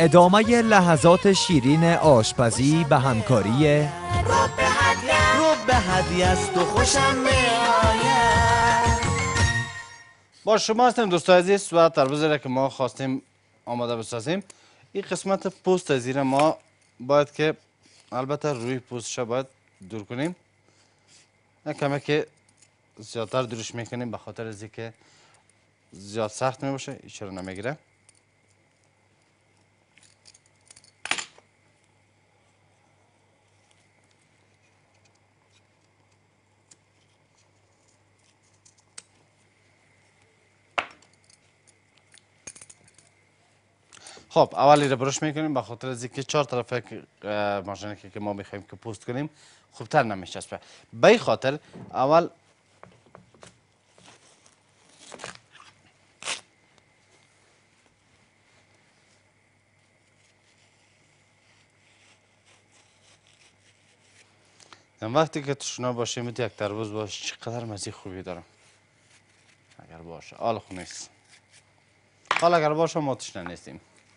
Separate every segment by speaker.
Speaker 1: ادامه لحظات شیرین آشپزی به همکاری
Speaker 2: رو به هدیه است و خوشم میآید.
Speaker 3: با شما هستیم دوستان عزیز و تربوزی را که ما خواستیم آماده بسازیم. این قسمت پوست زیر ما باید که البته روی پوستش باید دور کنیم. کمه که زیادتر دورش می‌کنیم به خاطر از که زیاد سخت می باشه این چرا نمی‌گیره. خب اولی رو برش می‌کنیم به خاطر از اینکه چهار طرفه ماشینی که ما می‌خوایم که پوست کنیم خوبتر نمیچسبه به خاطر اول وقتی که تشنا باشه می‌تونی یک تربوز باشه چقدر مزی خوبی دارم اگر باشه حال خو نیست حال اگر باشه ما تشنه نیستیم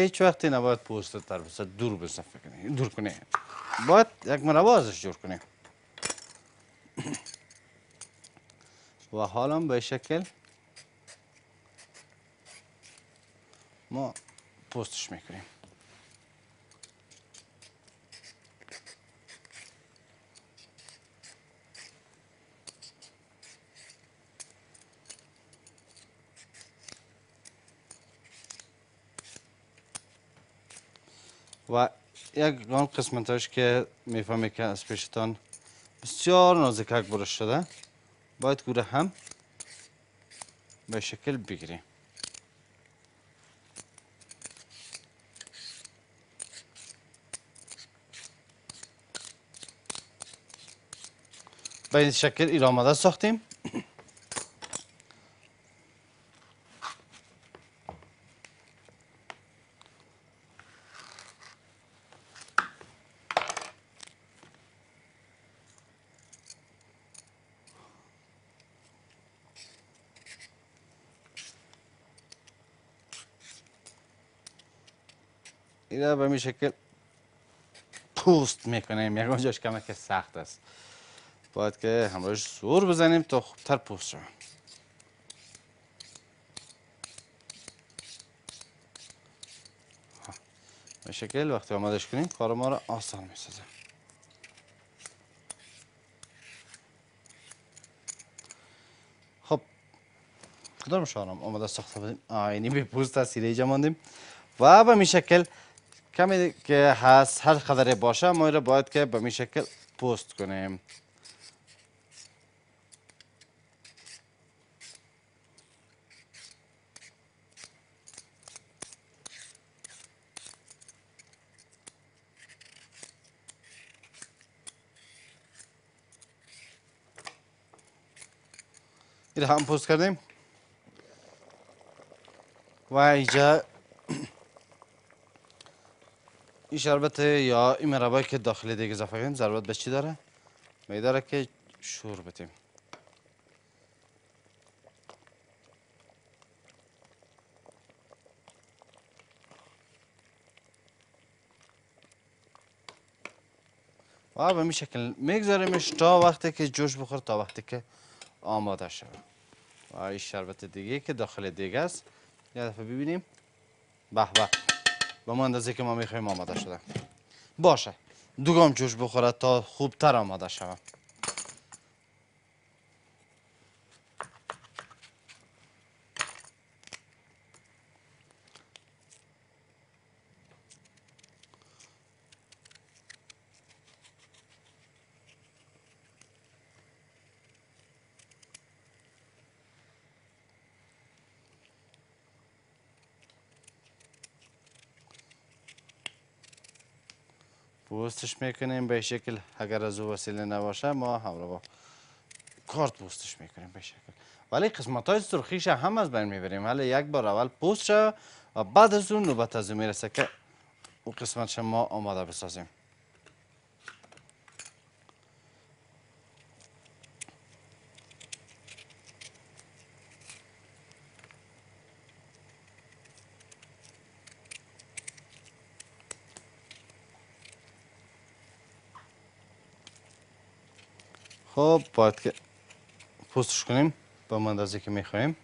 Speaker 3: هیچ وقتی نباید پوست تر دور بزن کنی دور کنی. باید یک مربع ازش جور کنی. و حالا به شکل. ما پوستش می‌کنیم. و یک آن قسمتش که می‌فهمی که از پیشتان بسیار نازکک برش شده. باید گوره هم به شکل بگیریم. به این شکل ایرامده ساختیم. اینا به می شکل پوست می‌کنیم. یک اونجاش کمه که سخت است. باید که همراهش زور بزنیم تا خوبتر پوست شد به شکل وقتی آمادش کنیم کار ما را آسان می‌سازه. خب کدام شانم آماده ساخته بودیم آینی به پوست از سیره ماندیم و به می شکل کمی که هست هر قدر باشه ما را باید که به می شکل پست کنیم. این هم پست کردیم. و اینجا این شربت یا این مربایی که داخل دیگه اضافه کردیم ضرورت به چی داره؟ می داره که شور بتیم و به این شکل میگذاریمش تا وقتی که جوش بخور تا وقتی که آماده شد و این شربت دیگه که داخل دیگه است. یه دفعه ببینیم. به به. به ما اندازه که ما می‌خوایم آماده شده باشه. دوگام جوش بخوره تا خوبتر آماده شود پوستش می‌کنیم به شکل اگر از او وسیله نباشه ما همراه کارت پوستش می‌کنیم به شکل ولی قسمت های سرخیش هم از بین می‌بریم حالا یک بار اول پوست شد و بعد از اون نوبت از اون می‌رسه که او قسمت ما آماده بسازیم خب باید که پوستش کنیم. به اندازه که می‌خوایم.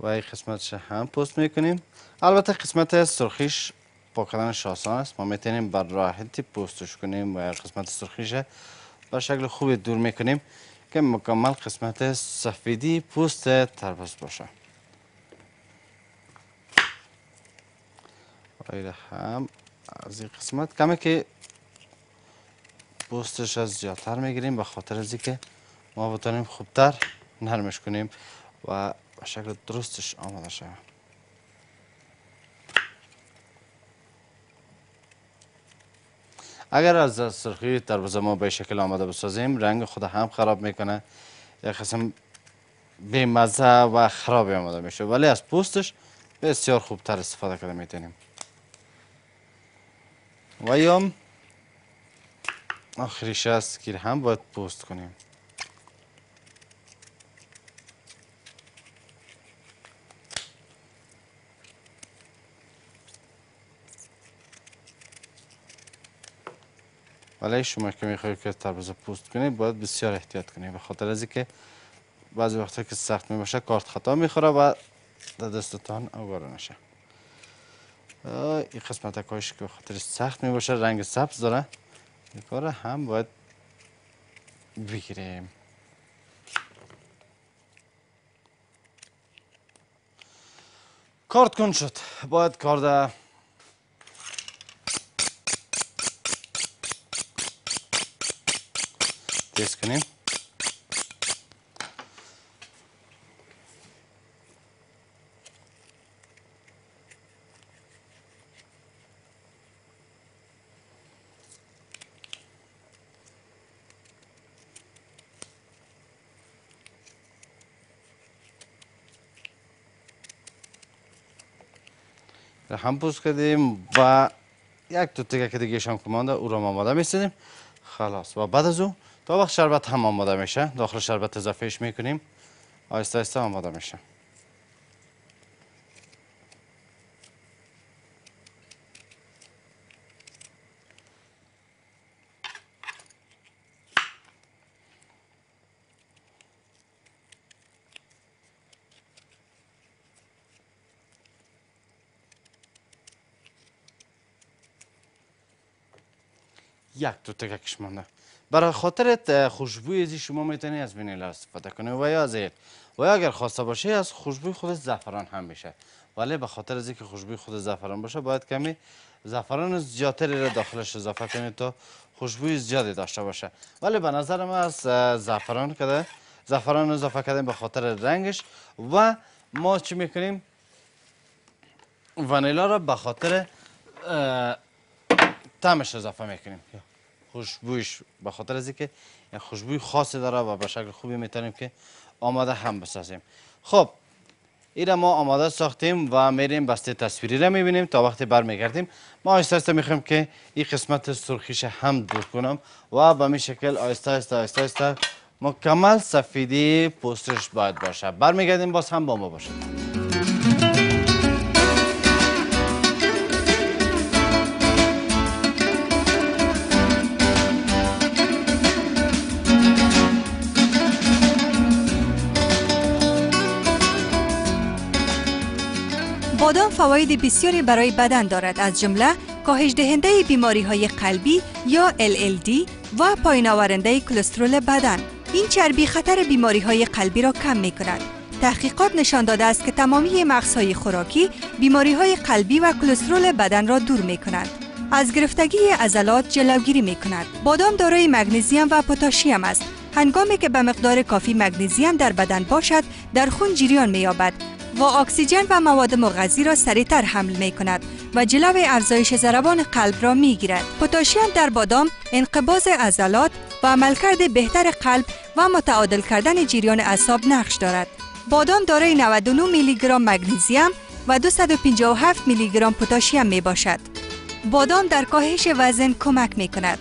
Speaker 3: و این قسمتش هم پوست می‌کنیم. البته قسمت سرخیش پاکدنش آسان است. ما می‌تونیم بر راحتی پوستش کنیم و قسمت سرخیش به شکل خوبی دور می‌کنیم که مکمل قسمت سفیدی پوست تربوز باشه. و هم از این قسمت. کمی که پوستش از زیادتر می‌گیریم به خاطر از که ما بتونیم خوبتر نرمش کنیم و به شکل درستش آماده شود اگر از سرخی تربوز ما به شکل آماده بسازیم رنگ خود هم خراب می‌کنه. یک قسم مزه و خراب آماده میشه. ولی از پوستش بسیار خوبتر استفاده کرده می‌تونیم. و آخریش است که هم باید پوست کنیم. ولی شما که می‌خواید که تربوز پوست کنید باید بسیار احتیاط کنید. به خاطر از اینکه بعضی وقتا که سخت می‌باشه کارت خطا می‌خوره و در دستتان آواره نشه. این قسمت کاش که خاطر سخت می‌باشه رنگ سبز داره. کار هم باید بگیریم. کارت کن شد. باید کارده تیز کنیم. هم پوست کردیم و یک دو تیکه که دیگه شام کمانده او را آماده میسیدیم خلاص و بعد از او تا وقت شربت هم آماده میشه داخل شربت اضافهش می‌کنیم آیسته آیسته آماده میشه یک دو تکش مانده. برای خاطر خوشبوی ازی شما می‌تونی از وینیلا استفاده کنی و یا از و یا اگر خواسته باشه از خوشبوی خود زعفران هم میشه. ولی به خاطر از اینکه خوشبوی خود زعفران باشه باید کمی زعفران زیادتری را داخلش اضافه کنید تا خوشبوی زیادی داشته باشه. ولی به نظر من از زعفران کده زعفران اضافه کردیم به خاطر رنگش و ما چی می‌کنیم؟ ونیلا را به خاطر تمش اضافه می‌کنیم. خوشبویش به خاطر از اینکه خوشبوی خاصی داره و به شکل خوبی می‌تونیم که آماده هم بسازیم. خب این ما آماده ساختیم و میریم بسته تصویری را می‌بینیم تا وقتی برمیگردیم. ما آیسته آیسته می‌خوایم که این قسمت سرخیش هم دور کنم و به می شکل آیسته آیسته آیسته آیسته مکمل سفیدی پوسترش باید باشه. برمیگردیم باز هم با ما باشید.
Speaker 4: بادام فواید بسیاری برای بدن دارد. از جمله کاهش دهنده بیماری های قلبی یا LLD و پایین آورنده کلسترول بدن. این چربی خطر بیماری های قلبی را کم می کند تحقیقات نشان داده است که تمامی مغزهای خوراکی بیماری های قلبی و کلسترول بدن را دور می کند از گرفتگی عضلات جلوگیری می کند بادام دارای مگنیزیم و پتاسیم است. هنگامی که به مقدار کافی مگنیزیم در بدن باشد در خون جریان می یابد و اکسیژن و مواد مغذی را سریعتر حمل می کند و جلو افزایش ضربان قلب را می گیرد. در بادام انقباض عضلات و عملکرد بهتر قلب و متعادل کردن جریان اعصاب نقش دارد. بادام دارای 99 میلی گرم مگنیزیم و 257 میلی گرم پتاسیم می باشد. بادام در کاهش وزن کمک می کند.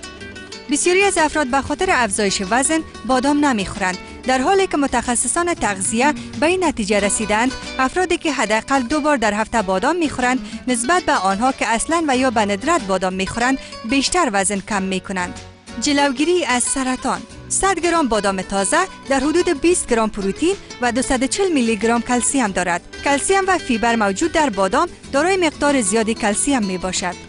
Speaker 4: بسیاری از افراد به خاطر افزایش وزن بادام نمی‌خورند در حالی که متخصصان تغذیه به این نتیجه رسیدند افرادی که حداقل دو بار در هفته بادام می‌خورند نسبت به آنها که اصلا و یا به ندرت بادام می‌خورند بیشتر وزن کم می‌کنند جلوگیری از سرطان 100 گرم بادام تازه در حدود 20 گرم پروتئین و 240 میلی گرم کلسیم دارد. کلسیم و فیبر موجود در بادام دارای مقدار زیادی کلسیم می باشد.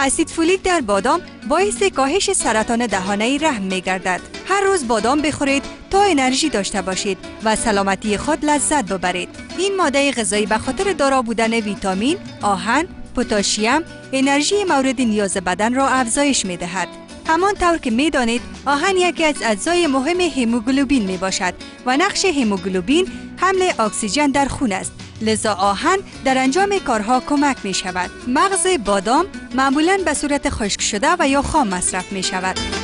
Speaker 4: اسید فولیک در بادام باعث کاهش سرطان دهانه رحم می گردد. هر روز بادام بخورید تا انرژی داشته باشید و سلامتی خود لذت ببرید. این ماده غذایی به خاطر دارا بودن ویتامین، آهن، پتاسیم، انرژی مورد نیاز بدن را افزایش می دهد. همان طور که می دانید آهن یکی از اجزای مهم هموگلوبین می باشد و نقش هموگلوبین حمل اکسیژن در خون است لذا آهن در انجام کارها کمک می شود مغز بادام معمولا به صورت خشک شده و یا خام مصرف می شود